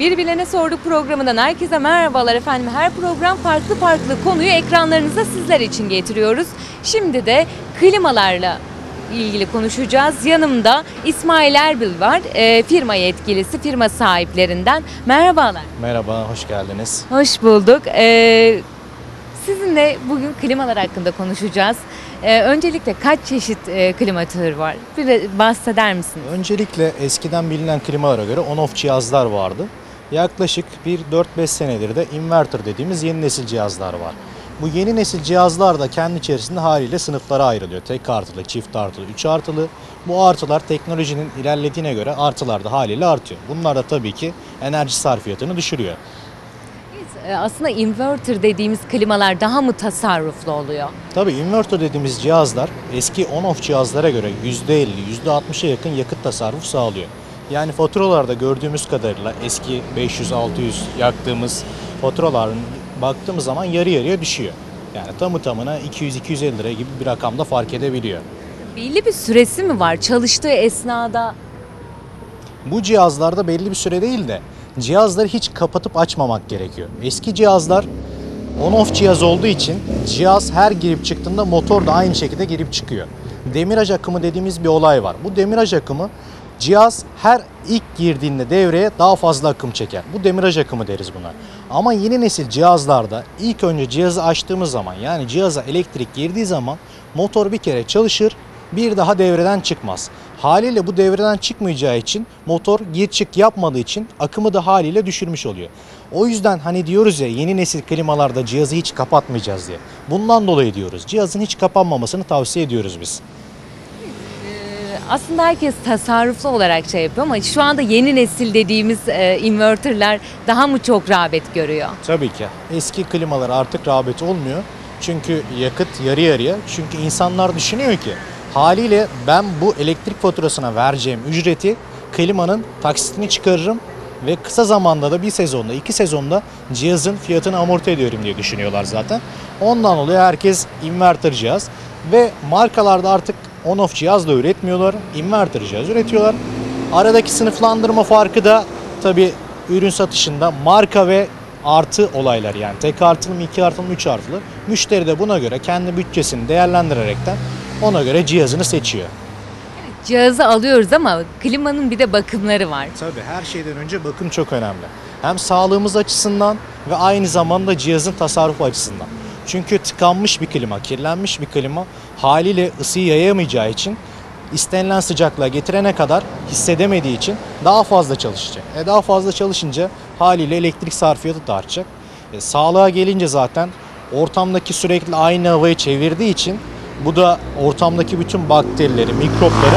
Bir Bilene Sorduk programından herkese merhabalar efendim. Her program farklı farklı konuyu ekranlarınıza sizler için getiriyoruz. Şimdi de klimalarla ilgili konuşacağız. Yanımda İsmail Erbil var, e, firma yetkilisi, firma sahiplerinden. Merhabalar. Merhaba, hoş geldiniz. Hoş bulduk. E, sizinle bugün klimalar hakkında konuşacağız. E, öncelikle kaç çeşit e, klima türü var? Bir bahseder misiniz? Öncelikle eskiden bilinen klimalara göre on-off cihazlar vardı. Yaklaşık bir 4-5 senedir de inverter dediğimiz yeni nesil cihazlar var. Bu yeni nesil cihazlar da kendi içerisinde haliyle sınıflara ayrılıyor. Tek artılı, çift artılı, üç artılı. Bu artılar teknolojinin ilerlediğine göre artılar da haliyle artıyor. Bunlar da tabii ki enerji sarfiyatını düşürüyor. E, Aslında inverter dediğimiz klimalar daha mı tasarruflu oluyor? Tabii inverter dediğimiz cihazlar eski on-off cihazlara göre %50, %60'a yakın yakıt tasarruf sağlıyor. Yani faturalarda gördüğümüz kadarıyla eski 500-600 yaktığımız faturaların baktığımız zaman yarı yarıya düşüyor. Yani tamı tamına 200-250 lira gibi bir rakamda fark edebiliyor. Belli bir süresi mi var? Çalıştığı esnada Bu cihazlarda belli bir süre değil de cihazları hiç kapatıp açmamak gerekiyor. Eski cihazlar on-off cihaz olduğu için cihaz her girip çıktığında motor da aynı şekilde girip çıkıyor. Demiraj akımı dediğimiz bir olay var. Bu demiraj akımı cihaz her ilk girdiğinde devreye daha fazla akım çeker. Bu demiraj akımı deriz buna. Ama yeni nesil cihazlarda ilk önce cihazı açtığımız zaman yani cihaza elektrik girdiği zaman motor bir kere çalışır bir daha devreden çıkmaz. Haliyle bu devreden çıkmayacağı için motor gir çık yapmadığı için akımı da haliyle düşürmüş oluyor. O yüzden hani diyoruz ya yeni nesil klimalarda cihazı hiç kapatmayacağız diye. Bundan dolayı diyoruz. Cihazın hiç kapanmamasını tavsiye ediyoruz biz. Aslında herkes tasarruflu olarak şey yapıyor ama şu anda yeni nesil dediğimiz e, inverterler daha mı çok rağbet görüyor? Tabii ki. Eski klimalar artık rağbet olmuyor. Çünkü yakıt yarı yarıya. Çünkü insanlar düşünüyor ki haliyle ben bu elektrik faturasına vereceğim ücreti klimanın taksitini çıkarırım ve kısa zamanda da bir sezonda, iki sezonda cihazın fiyatını amorti ediyorum diye düşünüyorlar zaten. Ondan dolayı herkes inverter cihaz ve markalarda artık on-off cihaz da üretmiyorlar, inverter cihaz üretiyorlar. Aradaki sınıflandırma farkı da tabii ürün satışında marka ve artı olaylar yani tek artılı mı, iki artılı mı, üç artılı. Müşteri de buna göre kendi bütçesini değerlendirerekten ona göre cihazını seçiyor. Cihazı alıyoruz ama klimanın bir de bakımları var. Tabii her şeyden önce bakım çok önemli. Hem sağlığımız açısından ve aynı zamanda cihazın tasarrufu açısından. Çünkü tıkanmış bir klima, kirlenmiş bir klima haliyle ısıyı yayamayacağı için istenilen sıcaklığa getirene kadar hissedemediği için daha fazla çalışacak. E daha fazla çalışınca haliyle elektrik sarfiyatı da artacak. E, sağlığa gelince zaten ortamdaki sürekli aynı havayı çevirdiği için bu da ortamdaki bütün bakterileri, mikropları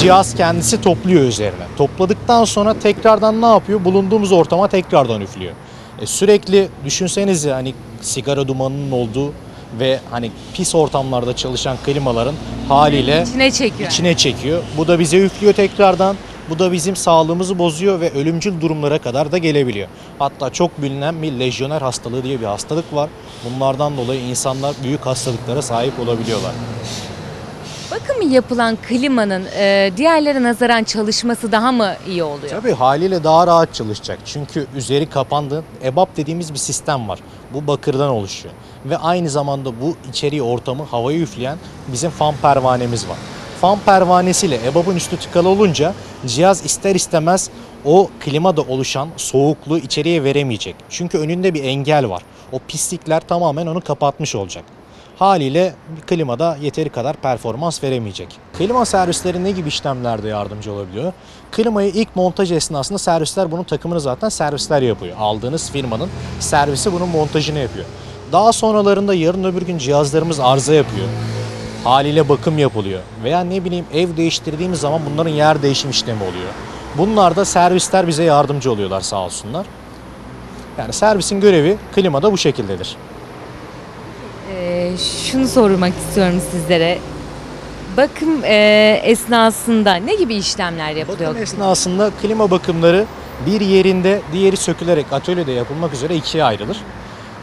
cihaz kendisi topluyor üzerine. Topladıktan sonra tekrardan ne yapıyor? Bulunduğumuz ortama tekrardan üflüyor. E sürekli düşünseniz ya hani sigara dumanının olduğu ve hani pis ortamlarda çalışan klimaların haliyle İçine çekiyor. içine çekiyor. Bu da bize üflüyor tekrardan. Bu da bizim sağlığımızı bozuyor ve ölümcül durumlara kadar da gelebiliyor. Hatta çok bilinen bir lejyoner hastalığı diye bir hastalık var. Bunlardan dolayı insanlar büyük hastalıklara sahip olabiliyorlar. Bakımı yapılan klimanın e, diğerlere nazaran çalışması daha mı iyi oluyor? Tabii haliyle daha rahat çalışacak. Çünkü üzeri kapandı. EBAP dediğimiz bir sistem var. Bu bakırdan oluşuyor. Ve aynı zamanda bu içeriği ortamı havayı üfleyen bizim fan pervanemiz var. Fan pervanesiyle EBAP'ın üstü tıkalı olunca cihaz ister istemez o klimada oluşan soğukluğu içeriye veremeyecek. Çünkü önünde bir engel var. O pislikler tamamen onu kapatmış olacak. Haliyle klimada yeteri kadar performans veremeyecek. Klima servisleri ne gibi işlemlerde yardımcı olabiliyor? Klimayı ilk montaj esnasında servisler bunun takımını zaten servisler yapıyor. Aldığınız firmanın servisi bunun montajını yapıyor. Daha sonralarında yarın öbür gün cihazlarımız arıza yapıyor. Haliyle bakım yapılıyor. Veya ne bileyim ev değiştirdiğimiz zaman bunların yer değişim işlemi oluyor. Bunlarda servisler bize yardımcı oluyorlar sağ olsunlar. Yani servisin görevi klimada bu şekildedir. Şunu sormak istiyorum sizlere. Bakım e, esnasında ne gibi işlemler yapılıyor? Bakım esnasında klima bakımları bir yerinde diğeri sökülerek atölyede yapılmak üzere ikiye ayrılır.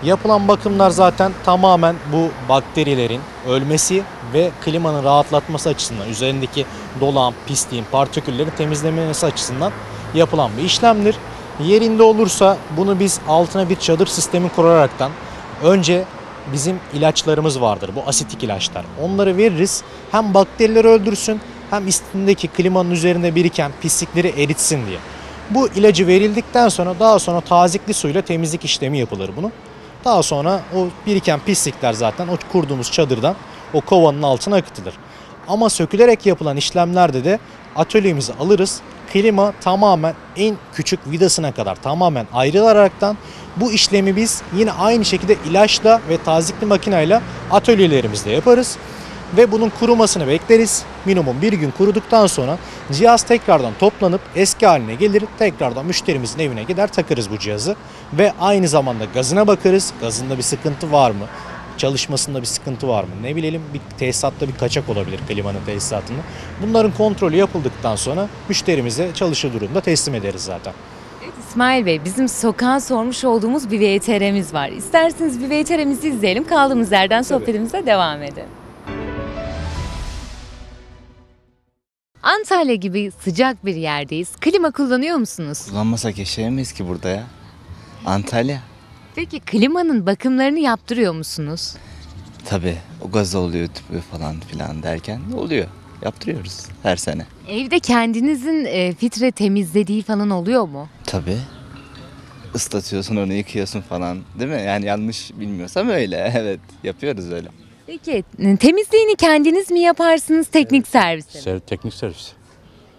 Yapılan bakımlar zaten tamamen bu bakterilerin ölmesi ve klimanın rahatlatması açısından üzerindeki dolan, pisliğin, partiküllerin temizlenmesi açısından yapılan bir işlemdir. Yerinde olursa bunu biz altına bir çadır sistemi kuraraktan önce bizim ilaçlarımız vardır. Bu asitik ilaçlar. Onları veririz. Hem bakterileri öldürsün hem üstündeki klimanın üzerinde biriken pislikleri eritsin diye. Bu ilacı verildikten sonra daha sonra tazikli suyla temizlik işlemi yapılır bunun. Daha sonra o biriken pislikler zaten o kurduğumuz çadırdan o kovanın altına akıtılır. Ama sökülerek yapılan işlemlerde de atölyemizi alırız. Klima tamamen en küçük vidasına kadar tamamen ayrılaraktan bu işlemi biz yine aynı şekilde ilaçla ve tazikli makineyle atölyelerimizde yaparız. Ve bunun kurumasını bekleriz. Minimum bir gün kuruduktan sonra cihaz tekrardan toplanıp eski haline gelir. Tekrardan müşterimizin evine gider takarız bu cihazı. Ve aynı zamanda gazına bakarız. Gazında bir sıkıntı var mı? Çalışmasında bir sıkıntı var mı? Ne bilelim bir tesisatta bir kaçak olabilir klimanın tesisatında. Bunların kontrolü yapıldıktan sonra müşterimize çalışır durumda teslim ederiz zaten. İsmail Bey bizim sokağa sormuş olduğumuz bir VTR'miz var. İsterseniz bir VTR'mizi izleyelim. Kaldığımız yerden sohbetimize devam edelim. Antalya gibi sıcak bir yerdeyiz. Klima kullanıyor musunuz? Kullanmasak yaşayamayız ki burada ya. Antalya. Peki klimanın bakımlarını yaptırıyor musunuz? Tabii o gaz oluyor tüpü falan filan derken oluyor. Yaptırıyoruz her sene. Evde kendinizin e, filtre temizlediği falan oluyor mu? Tabii. Islatıyorsun onu yıkıyorsun falan değil mi? Yani yanlış bilmiyorsam öyle. Evet yapıyoruz öyle. Peki e, temizliğini kendiniz mi yaparsınız teknik servise mi? Ser, teknik servis.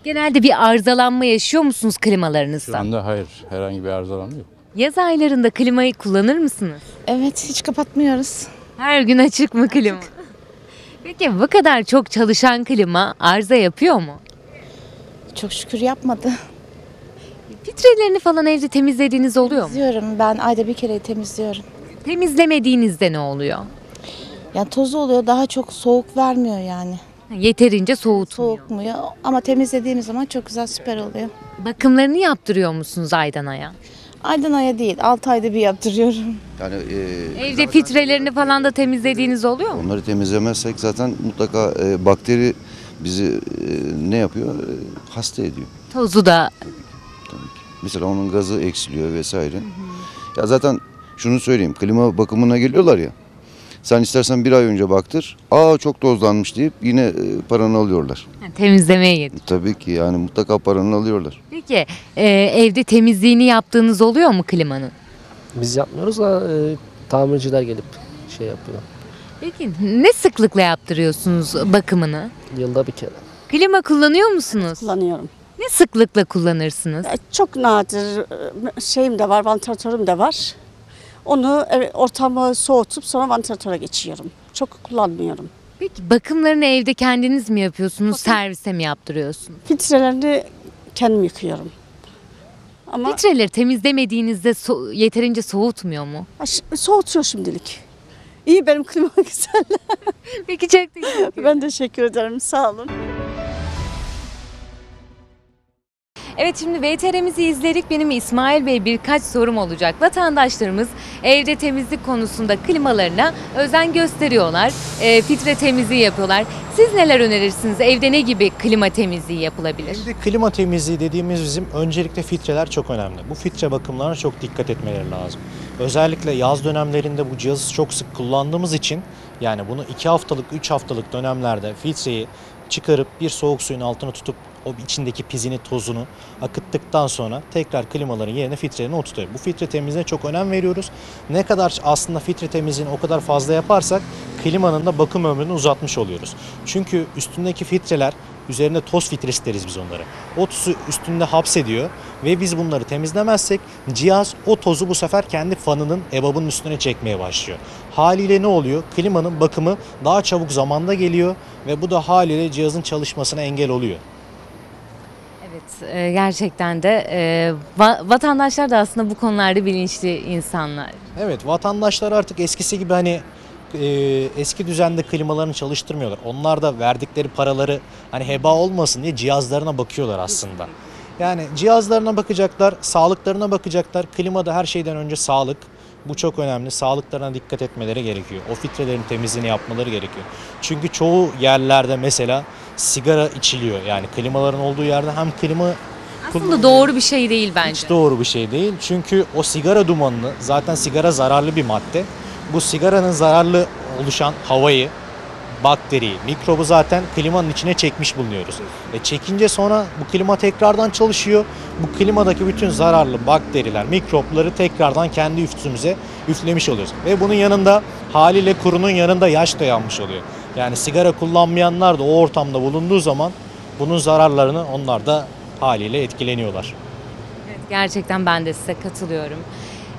Genelde bir arızalanma yaşıyor musunuz Şu klimalarınızda? anda hayır. Herhangi bir arızalanma yok. Yaz aylarında klimayı kullanır mısınız? Evet hiç kapatmıyoruz. Her gün açık mı klima? Peki bu kadar çok çalışan klima arıza yapıyor mu? Çok şükür yapmadı. Filtrelerini falan evde temizlediğiniz oluyor mu? Temizliyorum ben ayda bir kere temizliyorum. Temizlemediğinizde ne oluyor? Yani tozu oluyor daha çok soğuk vermiyor yani. Yeterince soğutmuyor. Soğukmuyor ama temizlediğimiz zaman çok güzel süper oluyor. Bakımlarını yaptırıyor musunuz aydan aya? Aydan aya değil 6 ayda bir yaptırıyorum. Yani e, Evde filtrelerini falan da temizlediğiniz oluyor mu? onları temizlemezsek zaten mutlaka e, bakteri bizi e, ne yapıyor? E, hasta ediyor. Tozu da Tabii ki. Mesela onun gazı eksiliyor vesaire. Ya zaten şunu söyleyeyim. Klima bakımına geliyorlar ya. Sen istersen bir ay önce baktır. Aa çok tozlanmış deyip yine e, paranı alıyorlar. temizlemeye getir. Tabii ki yani mutlaka paranı alıyorlar. Peki e, evde temizliğini yaptığınız oluyor mu klimanın? Biz yapmıyoruz da e, tamirciler gelip şey yapıyor. Peki ne sıklıkla yaptırıyorsunuz bakımını? Yılda bir kere. Klima kullanıyor musunuz? kullanıyorum. Ne sıklıkla kullanırsınız? E, Çok nadir şeyim de var, vantilatörüm de var. Onu evet, ortamı soğutup sonra vantilatöre geçiyorum. Çok kullanmıyorum. Peki bakımlarını evde kendiniz mi yapıyorsunuz, servise mi yaptırıyorsunuz? Filtrelerini kendim yıkıyorum. Ama Filtreleri temizlemediğinizde so- yeterince soğutmuyor mu? Soğutuyor şimdilik. İyi benim klima güzel. Peki çok teşekkür ederim. ben teşekkür ederim. Sağ olun. Evet şimdi VTR'mizi izledik. Benim İsmail Bey birkaç sorum olacak. Vatandaşlarımız evde temizlik konusunda klimalarına özen gösteriyorlar. E, filtre temizliği yapıyorlar. Siz neler önerirsiniz? Evde ne gibi klima temizliği yapılabilir? Evde klima temizliği dediğimiz bizim öncelikle filtreler çok önemli. Bu filtre bakımlarına çok dikkat etmeleri lazım. Özellikle yaz dönemlerinde bu cihazı çok sık kullandığımız için yani bunu 2 haftalık 3 haftalık dönemlerde filtreyi çıkarıp bir soğuk suyun altına tutup o içindeki pizini, tozunu akıttıktan sonra tekrar klimaların yerine filtrelerini oturtuyor. Bu filtre temizliğine çok önem veriyoruz. Ne kadar aslında filtre temizliğini o kadar fazla yaparsak klimanın da bakım ömrünü uzatmış oluyoruz. Çünkü üstündeki filtreler Üzerine toz filtresi deriz biz onları. O tozu üstünde hapsediyor ve biz bunları temizlemezsek cihaz o tozu bu sefer kendi fanının ebabının üstüne çekmeye başlıyor. Haliyle ne oluyor? Klimanın bakımı daha çabuk zamanda geliyor ve bu da haliyle cihazın çalışmasına engel oluyor. E, gerçekten de e, va- vatandaşlar da aslında bu konularda bilinçli insanlar. Evet vatandaşlar artık eskisi gibi hani e, eski düzende klimalarını çalıştırmıyorlar. Onlar da verdikleri paraları hani heba olmasın diye cihazlarına bakıyorlar aslında. Yani cihazlarına bakacaklar, sağlıklarına bakacaklar. Klimada her şeyden önce sağlık. Bu çok önemli. Sağlıklarına dikkat etmeleri gerekiyor. O filtrelerin temizliğini yapmaları gerekiyor. Çünkü çoğu yerlerde mesela sigara içiliyor. Yani klimaların olduğu yerde hem klima Aslında doğru bir şey değil bence. Hiç doğru bir şey değil. Çünkü o sigara dumanını zaten sigara zararlı bir madde. Bu sigaranın zararlı oluşan havayı, bakteriyi, mikrobu zaten klimanın içine çekmiş bulunuyoruz. E çekince sonra bu klima tekrardan çalışıyor. Bu klimadaki bütün zararlı bakteriler, mikropları tekrardan kendi üstümüze üflemiş oluyoruz. Ve bunun yanında haliyle kurunun yanında yaş da yanmış oluyor. Yani sigara kullanmayanlar da o ortamda bulunduğu zaman bunun zararlarını onlar da haliyle etkileniyorlar. Evet, gerçekten ben de size katılıyorum.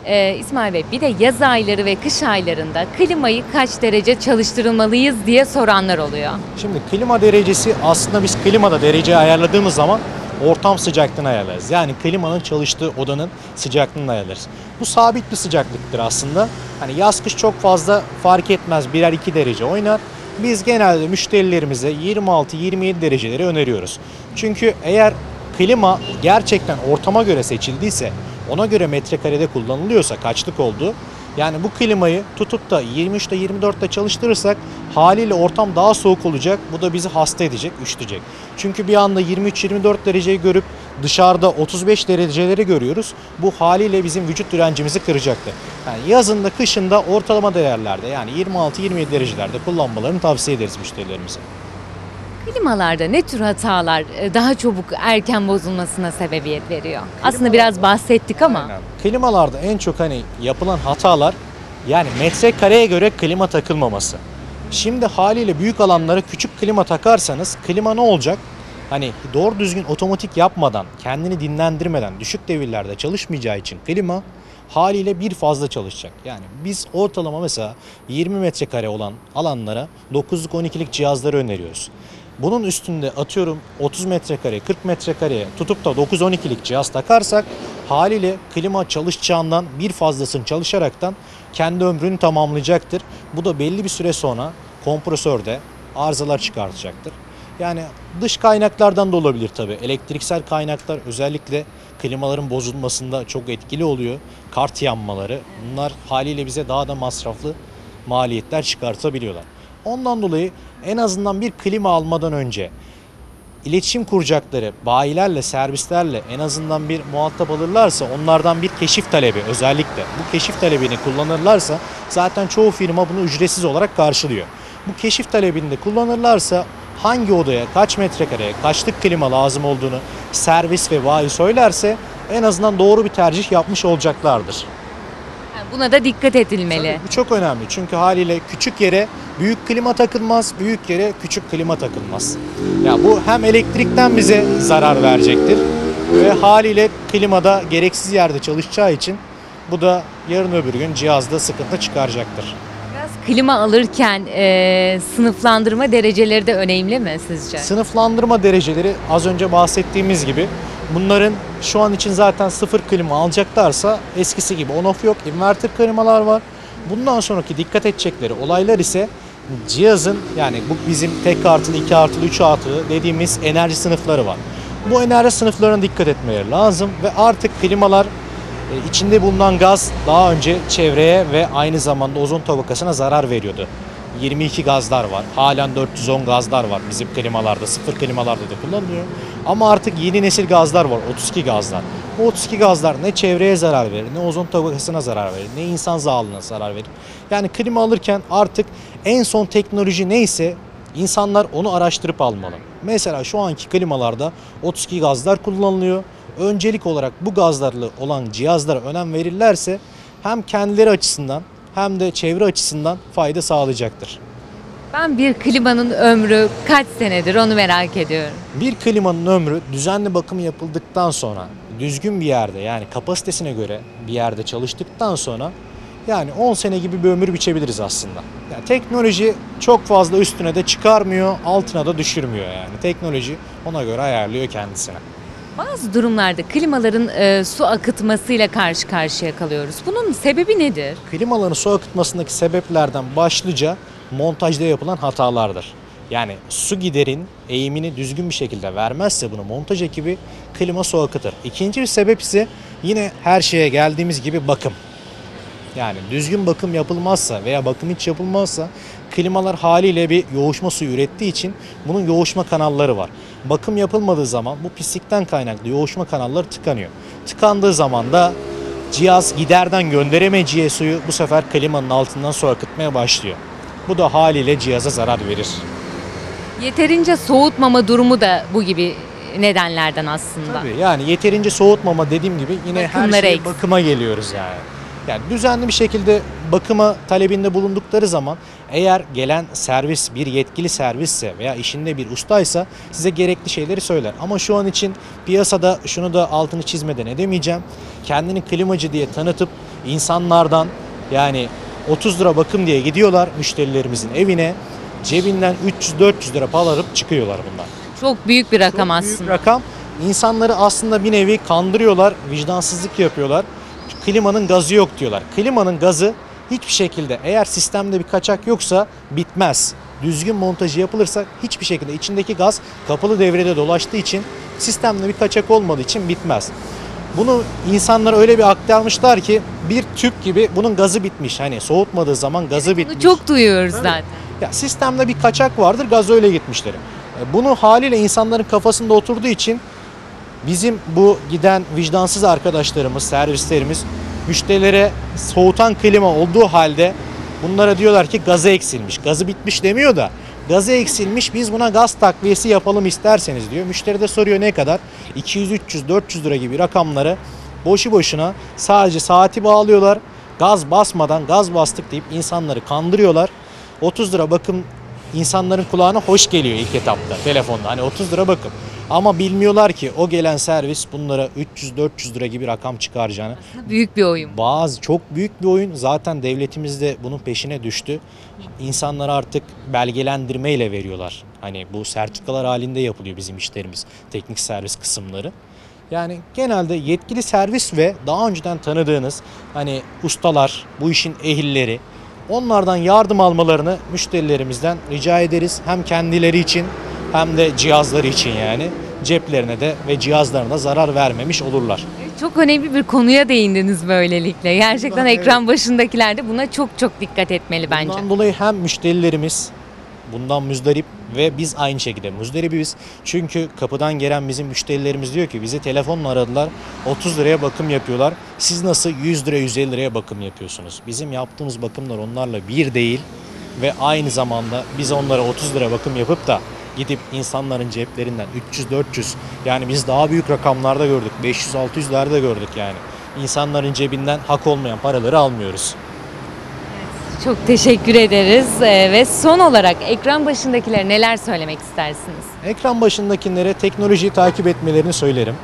Ee, İsmail Bey bir de yaz ayları ve kış aylarında klimayı kaç derece çalıştırılmalıyız diye soranlar oluyor. Şimdi klima derecesi aslında biz klimada dereceyi ayarladığımız zaman ortam sıcaklığını ayarlarız. Yani klimanın çalıştığı odanın sıcaklığını ayarlarız. Bu sabit bir sıcaklıktır aslında. Hani yaz kış çok fazla fark etmez. Birer iki derece oynar. Biz genelde müşterilerimize 26-27 dereceleri öneriyoruz. Çünkü eğer klima gerçekten ortama göre seçildiyse, ona göre metrekarede kullanılıyorsa kaçlık oldu. Yani bu klimayı tutup da 23'te 24'te çalıştırırsak haliyle ortam daha soğuk olacak. Bu da bizi hasta edecek, üşütecek. Çünkü bir anda 23-24 dereceyi görüp dışarıda 35 dereceleri görüyoruz. Bu haliyle bizim vücut direncimizi kıracaktır. Yani yazında, kışında ortalama değerlerde yani 26-27 derecelerde kullanmalarını tavsiye ederiz müşterilerimize. Klimalarda ne tür hatalar e, daha çabuk erken bozulmasına sebebiyet veriyor? Aslında biraz bahsettik ama Aynen. Klimalarda en çok hani yapılan hatalar yani metrekareye göre klima takılmaması. Şimdi haliyle büyük alanlara küçük klima takarsanız klima ne olacak? Hani doğru düzgün otomatik yapmadan, kendini dinlendirmeden düşük devirlerde çalışmayacağı için klima haliyle bir fazla çalışacak. Yani biz ortalama mesela 20 metrekare olan alanlara 9'luk 12'lik cihazları öneriyoruz. Bunun üstünde atıyorum 30 metrekare, 40 metrekareye tutup da 9-12'lik cihaz takarsak haliyle klima çalışacağından bir fazlasını çalışaraktan kendi ömrünü tamamlayacaktır. Bu da belli bir süre sonra kompresörde arızalar çıkartacaktır. Yani dış kaynaklardan da olabilir tabi. Elektriksel kaynaklar özellikle klimaların bozulmasında çok etkili oluyor. Kart yanmaları bunlar haliyle bize daha da masraflı maliyetler çıkartabiliyorlar. Ondan dolayı en azından bir klima almadan önce iletişim kuracakları bayilerle, servislerle en azından bir muhatap alırlarsa onlardan bir keşif talebi özellikle bu keşif talebini kullanırlarsa zaten çoğu firma bunu ücretsiz olarak karşılıyor. Bu keşif talebini de kullanırlarsa hangi odaya, kaç metrekareye, kaçlık klima lazım olduğunu servis ve bayi söylerse en azından doğru bir tercih yapmış olacaklardır. Buna da dikkat edilmeli. Tabii bu çok önemli çünkü haliyle küçük yere büyük klima takılmaz, büyük yere küçük klima takılmaz. Ya bu hem elektrikten bize zarar verecektir ve haliyle klimada gereksiz yerde çalışacağı için bu da yarın öbür gün cihazda sıkıntı çıkaracaktır. Klima alırken e, sınıflandırma dereceleri de önemli mi sizce? Sınıflandırma dereceleri az önce bahsettiğimiz gibi bunların şu an için zaten sıfır klima alacaklarsa eskisi gibi on off yok inverter klimalar var. Bundan sonraki dikkat edecekleri olaylar ise cihazın yani bu bizim tek artılı, iki artılı, üç artılı dediğimiz enerji sınıfları var. Bu enerji sınıflarına dikkat etmeleri lazım ve artık klimalar içinde bulunan gaz daha önce çevreye ve aynı zamanda ozon tabakasına zarar veriyordu. 22 gazlar var. Halen 410 gazlar var bizim klimalarda. Sıfır klimalarda da kullanılıyor. Ama artık yeni nesil gazlar var. 32 gazlar. Bu 32 gazlar ne çevreye zarar verir, ne ozon tabakasına zarar verir, ne insan sağlığına zarar verir. Yani klima alırken artık en son teknoloji neyse insanlar onu araştırıp almalı. Mesela şu anki klimalarda 32 gazlar kullanılıyor. Öncelik olarak bu gazlarla olan cihazlara önem verirlerse hem kendileri açısından hem de çevre açısından fayda sağlayacaktır. Ben bir klimanın ömrü kaç senedir onu merak ediyorum. Bir klimanın ömrü düzenli bakım yapıldıktan sonra düzgün bir yerde yani kapasitesine göre bir yerde çalıştıktan sonra yani 10 sene gibi bir ömür biçebiliriz aslında. Yani teknoloji çok fazla üstüne de çıkarmıyor, altına da düşürmüyor yani. Teknoloji ona göre ayarlıyor kendisine. Bazı durumlarda klimaların e, su akıtmasıyla karşı karşıya kalıyoruz. Bunun sebebi nedir? Klimaların su akıtmasındaki sebeplerden başlıca montajda yapılan hatalardır. Yani su giderin eğimini düzgün bir şekilde vermezse bunu montaj ekibi klima su akıtır. İkinci bir sebep ise yine her şeye geldiğimiz gibi bakım. Yani düzgün bakım yapılmazsa veya bakım hiç yapılmazsa klimalar haliyle bir yoğuşma suyu ürettiği için bunun yoğuşma kanalları var. Bakım yapılmadığı zaman bu pislikten kaynaklı yoğuşma kanalları tıkanıyor. Tıkandığı zaman da cihaz giderden gönderemeyeceği suyu bu sefer klimanın altından su akıtmaya başlıyor. Bu da haliyle cihaza zarar verir. Yeterince soğutmama durumu da bu gibi nedenlerden aslında. Tabii yani yeterince soğutmama dediğim gibi yine her Bakımları şeye eksik. bakıma geliyoruz yani. Yani düzenli bir şekilde bakıma talebinde bulundukları zaman eğer gelen servis bir yetkili servisse veya işinde bir ustaysa size gerekli şeyleri söyler. Ama şu an için piyasada şunu da altını çizmeden edemeyeceğim. Kendini klimacı diye tanıtıp insanlardan yani 30 lira bakım diye gidiyorlar müşterilerimizin evine. Cebinden 300-400 lira para alıp çıkıyorlar bunlar. Çok büyük bir rakam Çok aslında. büyük rakam. İnsanları aslında bir nevi kandırıyorlar, vicdansızlık yapıyorlar. Klimanın gazı yok diyorlar. Klimanın gazı hiçbir şekilde eğer sistemde bir kaçak yoksa bitmez. Düzgün montajı yapılırsa hiçbir şekilde içindeki gaz kapalı devrede dolaştığı için sistemde bir kaçak olmadığı için bitmez. Bunu insanlara öyle bir aktarmışlar ki bir tüp gibi bunun gazı bitmiş. Hani soğutmadığı zaman gazı bitmiş. Bunu çok duyuyoruz zaten. Ya sistemde bir kaçak vardır, gaz öyle gitmiştir. E, Bunu haliyle insanların kafasında oturduğu için bizim bu giden vicdansız arkadaşlarımız, servislerimiz müşterilere soğutan klima olduğu halde bunlara diyorlar ki gazı eksilmiş. Gazı bitmiş demiyor da gazı eksilmiş biz buna gaz takviyesi yapalım isterseniz diyor. Müşteri de soruyor ne kadar? 200, 300, 400 lira gibi rakamları boşu boşuna sadece saati bağlıyorlar. Gaz basmadan gaz bastık deyip insanları kandırıyorlar. 30 lira bakım insanların kulağına hoş geliyor ilk etapta telefonda. Hani 30 lira bakım. Ama bilmiyorlar ki o gelen servis bunlara 300-400 lira gibi rakam çıkaracağını. Büyük bir oyun. Bazı çok büyük bir oyun. Zaten devletimiz de bunun peşine düştü. İnsanlara artık belgelendirmeyle veriyorlar. Hani bu sertifikalar halinde yapılıyor bizim işlerimiz. Teknik servis kısımları. Yani genelde yetkili servis ve daha önceden tanıdığınız hani ustalar, bu işin ehilleri onlardan yardım almalarını müşterilerimizden rica ederiz. Hem kendileri için hem de cihazları için yani ceplerine de ve cihazlarına zarar vermemiş olurlar. Çok önemli bir konuya değindiniz böylelikle. Gerçekten Bundan, ekran başındakiler de buna çok çok dikkat etmeli bence. Bundan dolayı hem müşterilerimiz bundan müzdarip ve biz aynı şekilde muzdaribiz. Çünkü kapıdan gelen bizim müşterilerimiz diyor ki bizi telefonla aradılar 30 liraya bakım yapıyorlar. Siz nasıl 100 lira 150 liraya bakım yapıyorsunuz? Bizim yaptığımız bakımlar onlarla bir değil ve aynı zamanda biz onlara 30 lira bakım yapıp da gidip insanların ceplerinden 300-400 yani biz daha büyük rakamlarda gördük 500-600'lerde gördük yani. İnsanların cebinden hak olmayan paraları almıyoruz. Çok teşekkür ederiz Ee, ve son olarak ekran başındakilere neler söylemek istersiniz? Ekran başındakilere teknolojiyi takip etmelerini söylerim.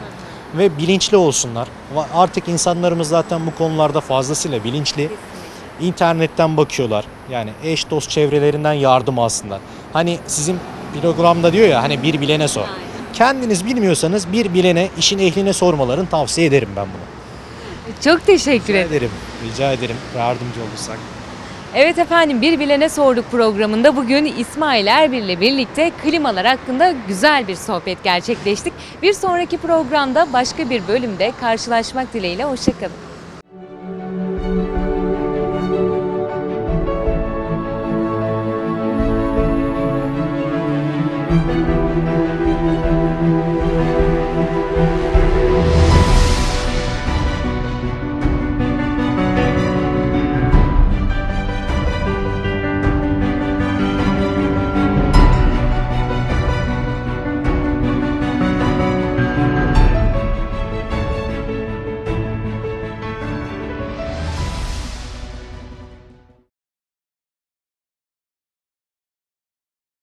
Ve bilinçli olsunlar. Va- Artık insanlarımız zaten bu konularda fazlasıyla bilinçli. İnternetten bakıyorlar. Yani eş dost çevrelerinden yardım alsınlar. Hani sizin programda diyor ya hani bir bilene sor. Kendiniz bilmiyorsanız bir bilene, işin ehline sormalarını tavsiye ederim ben bunu. Çok teşekkür Rica ederim. ederim. Rica ederim. Yardımcı olursak. Evet efendim bir bilene sorduk programında bugün İsmail Erbil ile birlikte klimalar hakkında güzel bir sohbet gerçekleştik. Bir sonraki programda başka bir bölümde karşılaşmak dileğiyle hoşçakalın.